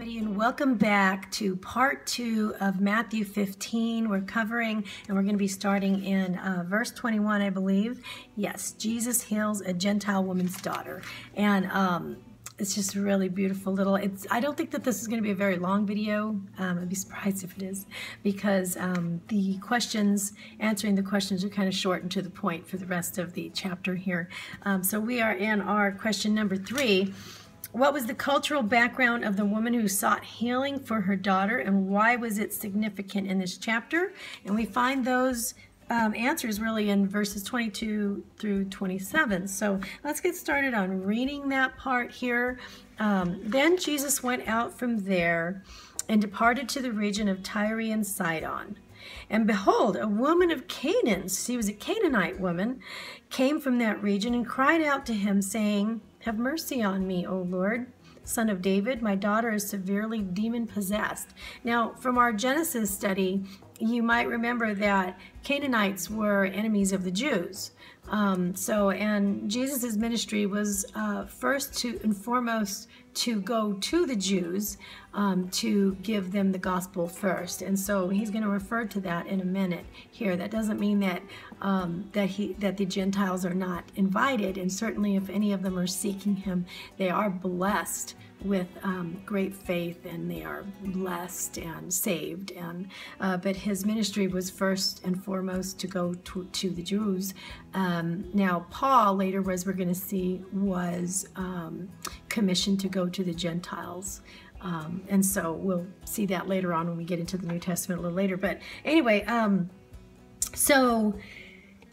everybody, and welcome back to part two of Matthew 15. We're covering, and we're going to be starting in uh, verse 21, I believe. Yes, Jesus heals a Gentile woman's daughter. And um, it's just a really beautiful little it's i don't think that this is going to be a very long video. Um, i'd be surprised if it is because um, the questions answering the questions are kind of short and to the point for the rest of the chapter here. Um, so we are in our question number three. What was the cultural background of the woman who sought healing for her daughter, and why was it significant in this chapter? And we find those um, answers really in verses 22 through 27. So let's get started on reading that part here. Um, then Jesus went out from there and departed to the region of Tyre and Sidon. And behold, a woman of Canaan, she was a Canaanite woman, came from that region and cried out to him, saying, have mercy on me, O Lord, son of David. My daughter is severely demon possessed. Now, from our Genesis study, you might remember that Canaanites were enemies of the Jews. Um, so, and Jesus' ministry was uh, first to and foremost to go to the Jews um, to give them the gospel first. And so he's going to refer to that in a minute here. That doesn't mean that um, that he that the Gentiles are not invited. And certainly, if any of them are seeking him, they are blessed with um, great faith and they are blessed and saved. And uh, but his ministry was first and foremost to go to, to the Jews. Um, now Paul later, as we're going to see, was um, commissioned to go to the Gentiles. Um, and so we'll see that later on when we get into the New Testament a little later. But anyway, um, so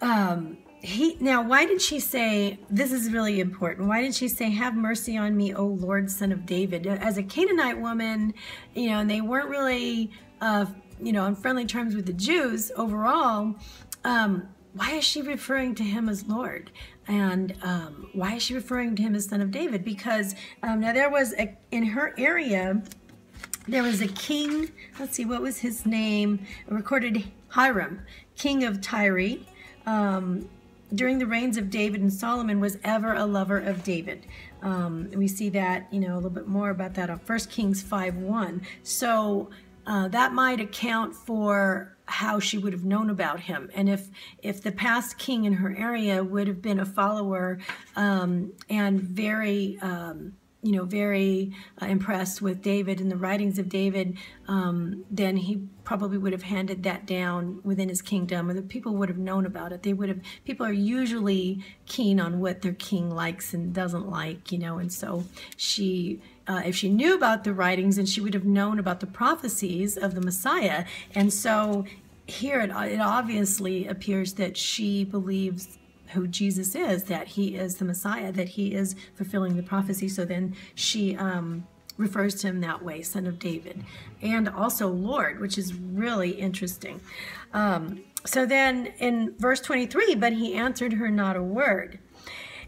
um, he now why did she say this is really important why did she say have mercy on me o lord son of david? As a canaanite woman you know and they weren't really uh, you know on friendly terms with the jews overall um, why is she referring to him as lord? And um, why is she referring to him as son of david? Because um, now there was a in her area there was a king let's see what was his name? Recorded hiram king of tyre um, during the reigns of David and Solomon was ever a lover of David. Um, we see that, you know, a little bit more about that on 1 Kings 5 1. So uh, that might account for how she would have known about him and if if the past king in her area would have been a follower um, and very um, you know, very uh, impressed with David and the writings of David, um, then he probably would have handed that down within his kingdom, or the people would have known about it. They would have, people are usually keen on what their king likes and doesn't like, you know, and so she, uh, if she knew about the writings, then she would have known about the prophecies of the Messiah. And so here it, it obviously appears that she believes who Jesus is, that he is the Messiah, that he is fulfilling the prophecy. So then she um, refers to him that way, son of David, and also Lord, which is really interesting. Um, so then in verse 23, but he answered her not a word.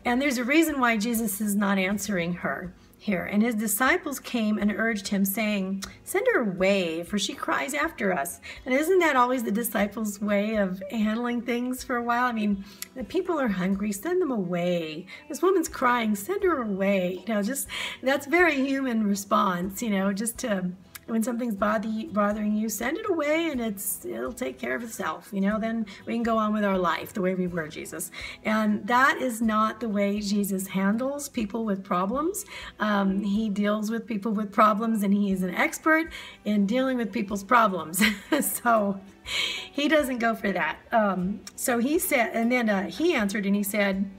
And there's a reason why Jesus is not answering her here. And his disciples came and urged him, saying, Send her away, for she cries after us. And isn't that always the disciples' way of handling things for a while? I mean, the people are hungry, send them away. This woman's crying, send her away. You know, just that's very human response, you know, just to when something's bothering you, send it away and it's it'll take care of itself. You know, then we can go on with our life the way we were Jesus. And that is not the way Jesus handles people with problems. Um, he deals with people with problems and he is an expert in dealing with people's problems. so he doesn't go for that. Um, so he said, and then uh, he answered and he said,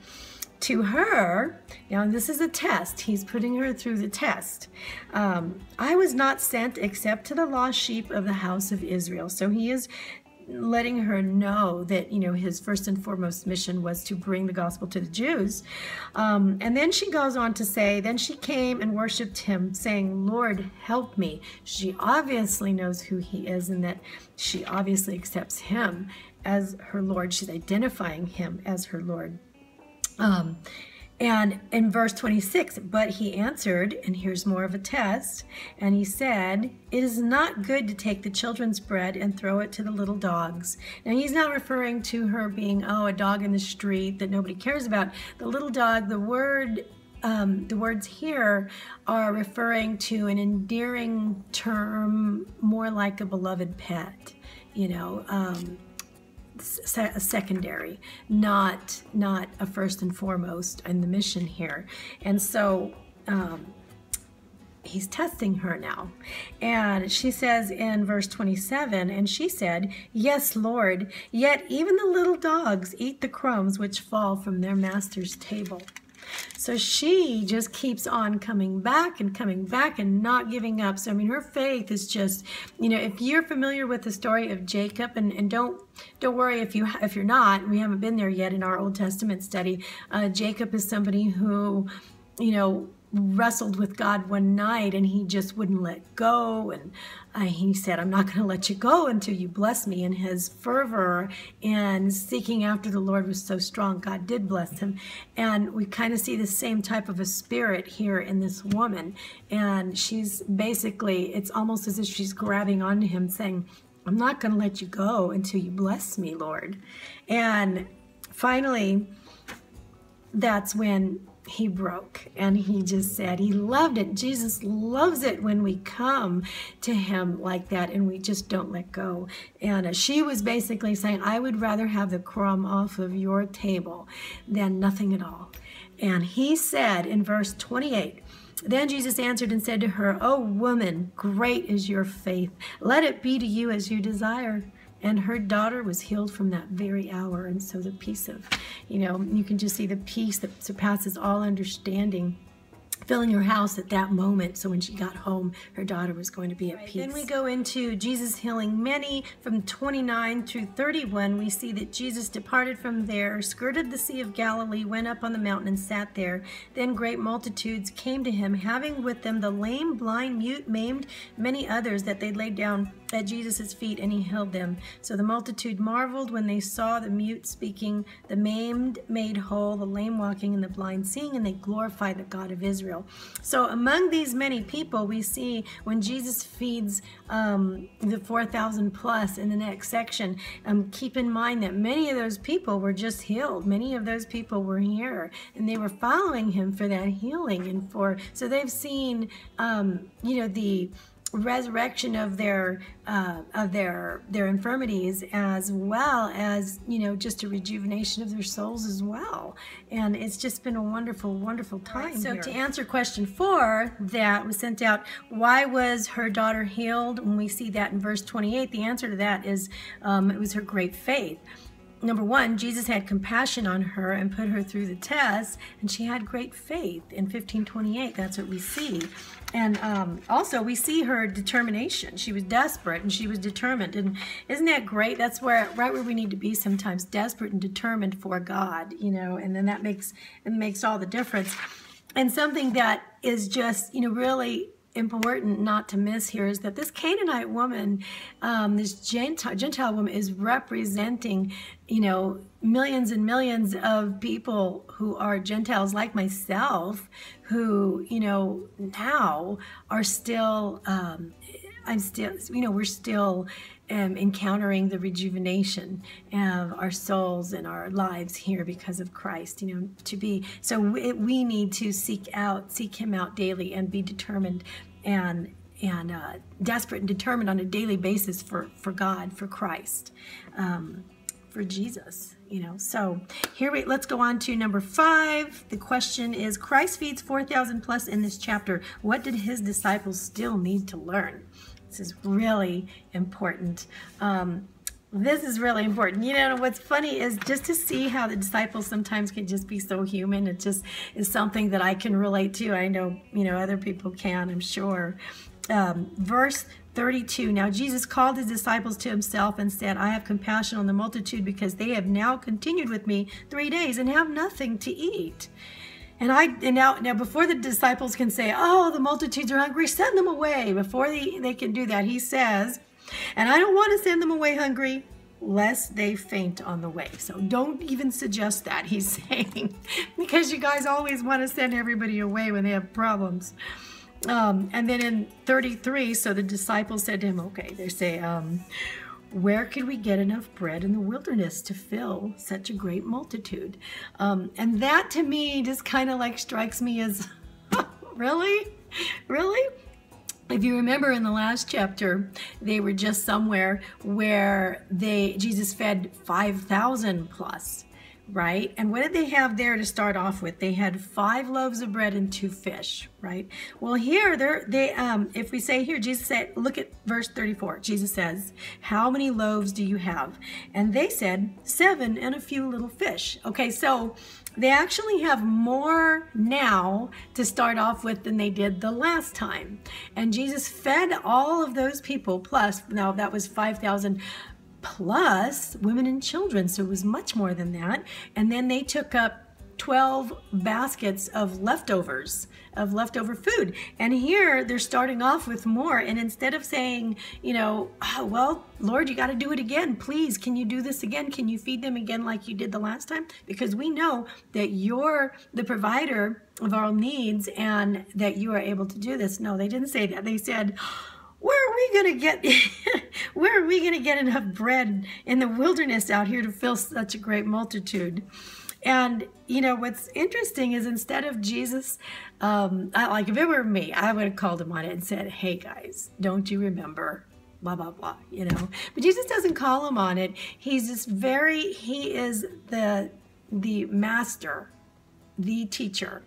to her, now this is a test, he's putting her through the test. Um, I was not sent except to the lost sheep of the house of Israel. So he is letting her know that, you know, his first and foremost mission was to bring the gospel to the Jews. Um, and then she goes on to say, then she came and worshiped him, saying, Lord, help me. She obviously knows who he is and that she obviously accepts him as her Lord. She's identifying him as her Lord. Um, and in verse 26, but he answered, and here's more of a test, and he said, It is not good to take the children's bread and throw it to the little dogs. Now, he's not referring to her being, oh, a dog in the street that nobody cares about. The little dog, the word um, the words here are referring to an endearing term, more like a beloved pet, you know, um, se- secondary, not not a first and foremost in the mission here. And so um, he's testing her now. And she says in verse 27, and she said, Yes, Lord, yet even the little dogs eat the crumbs which fall from their master's table. So she just keeps on coming back and coming back and not giving up. So I mean, her faith is just, you know, if you're familiar with the story of Jacob, and, and don't don't worry if you if you're not, we haven't been there yet in our Old Testament study. Uh, Jacob is somebody who, you know, wrestled with God one night and he just wouldn't let go. And uh, he said, I'm not going to let you go until you bless me. And his fervor and seeking after the Lord was so strong, God did bless him. And we kind of see the same type of a spirit here in this woman. And she's basically, it's almost as if she's grabbing onto him saying, I'm not going to let you go until you bless me, Lord. And finally, that's when he broke and he just said he loved it. Jesus loves it when we come to him like that and we just don't let go. And she was basically saying, I would rather have the crumb off of your table than nothing at all. And he said in verse 28, then Jesus answered and said to her, O woman, great is your faith. Let it be to you as you desire and her daughter was healed from that very hour and so the peace of you know you can just see the peace that surpasses all understanding filling her house at that moment. So when she got home, her daughter was going to be at right, peace. Then we go into Jesus healing many from 29 through 31. We see that Jesus departed from there, skirted the Sea of Galilee, went up on the mountain and sat there. Then great multitudes came to him, having with them the lame, blind, mute, maimed, many others that they laid down at Jesus' feet, and he healed them. So the multitude marveled when they saw the mute speaking, the maimed made whole, the lame walking, and the blind seeing, and they glorified the God of Israel. So among these many people, we see when Jesus feeds um, the 4,000 plus in the next section, um, keep in mind that many of those people were just healed. Many of those people were here and they were following him for that healing and for, so they've seen, um, you know, the, resurrection of their uh, of their their infirmities as well as you know just a rejuvenation of their souls as well. And it's just been a wonderful wonderful time right, so here. to answer question four that was sent out why was her daughter healed? When we see that in verse 28 the answer to that is um, it was her great faith number one, Jesus had compassion on her and put her through the test, and she had great faith. In 1528, that's what we see. And um, also, we see her determination. She was desperate and she was determined. And isn't that great? That's where right where we need to be sometimes, desperate and determined for God, you know. And then that makes it makes all the difference. And something that is just, you know, really important not to miss here is that this Canaanite woman, um, this Gentile, Gentile woman, is representing, you know, millions and millions of people who are Gentiles like myself, who, you know, now are still, um, I'm still, you know, we're still um, encountering the rejuvenation of our souls and our lives here because of Christ, you know, to be, so we, we need to seek out, seek Him out daily and be determined and and uh, desperate and determined on a daily basis for for God, for Christ, um, for Jesus. You know. So here we let's go on to number five. The question is: Christ feeds four thousand plus in this chapter. What did his disciples still need to learn? This is really important. Um, this is really important. You know, what's funny is just to see how the disciples sometimes can just be so human. It just is something that I can relate to. I know, you know, other people can, I'm sure. Um, verse 32 Now Jesus called his disciples to himself and said, I have compassion on the multitude because they have now continued with me three days and have nothing to eat. And I and now now before the disciples can say, "Oh, the multitudes are hungry," send them away. Before they, they can do that, he says, and I don't want to send them away hungry lest they faint on the way. So don't even suggest that, he's saying, because you guys always want to send everybody away when they have problems. Um, and then in 33, so the disciples said to him, okay, they say, um, where could we get enough bread in the wilderness to fill such a great multitude? Um, and that to me just kind of like strikes me as, really? Really? if you remember in the last chapter they were just somewhere where they jesus fed 5000 plus right? And what did they have there to start off with? They had five loaves of bread and two fish, right? Well, here they're they um if we say here, Jesus said, look at verse 34. Jesus says, How many loaves do you have? And they said, Seven and a few little fish. Okay, so they actually have more now to start off with than they did the last time. And Jesus fed all of those people, plus, now that was 5,000 plus women and children. So it was much more than that. And then they took up 12 baskets of leftovers of leftover food. And here they're starting off with more. And instead of saying you know oh, well lord you got to do it again. Please can you do this again? Can you feed them again like you did the last time? Because we know that you're the provider of our needs and that you are able to do this. No they didn't say that. They said where are we going to get where are we going to get enough bread in the wilderness out here to fill such a great multitude? And you know what's interesting is instead of jesus um, like if it were me i would have called him on it and said hey guys don't you remember? Blah blah blah you know? But jesus doesn't call him on it. He's just very he is the the master the teacher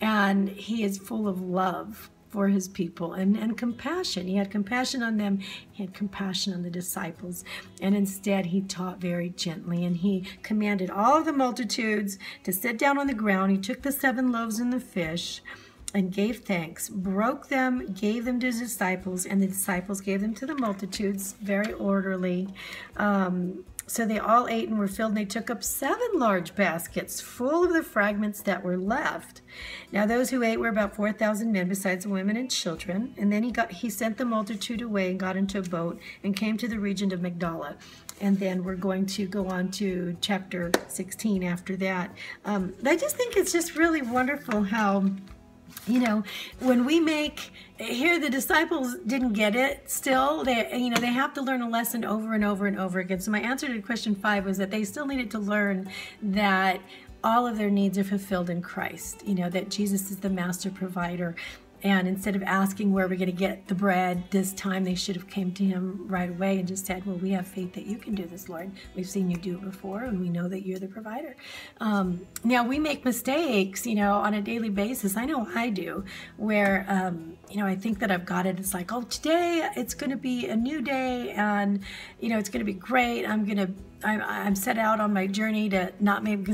and he is full of love for his people and, and compassion. He had compassion on them, he had compassion on the disciples. And instead, he taught very gently and he commanded all the multitudes to sit down on the ground. He took the seven loaves and the fish and gave thanks, broke them, gave them to his disciples, and the disciples gave them to the multitudes, very orderly. Um, so they all ate and were filled, and they took up seven large baskets full of the fragments that were left. Now those who ate were about four thousand men, besides women and children. And then he got he sent the multitude away and got into a boat and came to the region of Magdala. And then we're going to go on to chapter 16 after that. Um, I just think it's just really wonderful how you know when we make here the disciples didn't get it still. They you know they have to learn a lesson over and over and over again. So my answer to question five was that they still needed to learn that all of their needs are fulfilled in christ. You know that jesus is the master provider and instead of asking where we're going to get the bread this time they should have came to him right away and just said well we have faith that you can do this lord. We've seen you do it before and we know that you're the provider. Um, now we make mistakes you know on a daily basis. I know i do where um, you know i think that i've got it. It's like oh today it's going to be a new day and you know it's going to be great. I'm going to I'm, I'm set out on my journey to not make,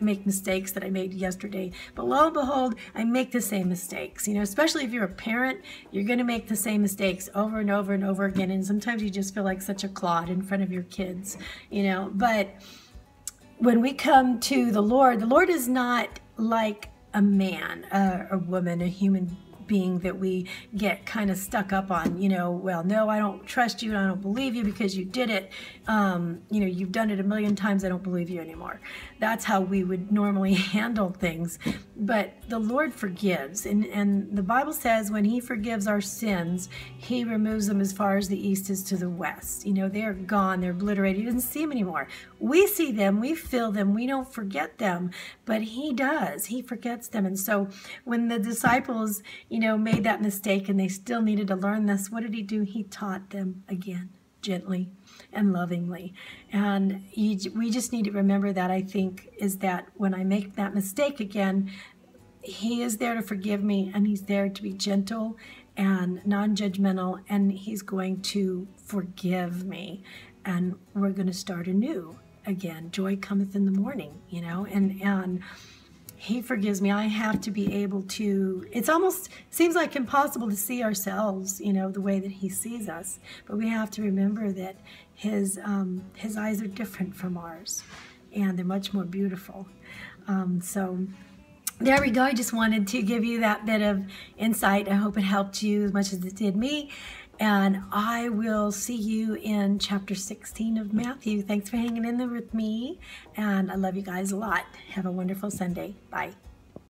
make mistakes that I made yesterday. But lo and behold, I make the same mistakes. You know, especially if you're a parent, you're going to make the same mistakes over and over and over again. And sometimes you just feel like such a clod in front of your kids, you know. But when we come to the Lord, the Lord is not like a man, a, a woman, a human being that we get kind of stuck up on, you know, well, no, I don't trust you I don't believe you because you did it. Um, you know, you've done it a million times, I don't believe you anymore. That's how we would normally handle things. But the Lord forgives. And, and the Bible says when He forgives our sins, He removes them as far as the east is to the west. You know, they're gone, they're obliterated. He doesn't see them anymore. We see them, we feel them, we don't forget them, but He does. He forgets them. And so when the disciples, you know, made that mistake and they still needed to learn this, what did he do? He taught them again, gently and lovingly. And you, we just need to remember that, I think, is that when I make that mistake again, he is there to forgive me and he's there to be gentle and non judgmental and he's going to forgive me. And we're going to start anew again. Joy cometh in the morning, you know, and, and, he forgives me. I have to be able to, it's almost seems like impossible to see ourselves, you know, the way that he sees us. But we have to remember that his, um, his eyes are different from ours and they're much more beautiful. Um, so there we go. I just wanted to give you that bit of insight. I hope it helped you as much as it did me. And I will see you in chapter 16 of Matthew. Thanks for hanging in there with me. And I love you guys a lot. Have a wonderful Sunday. Bye.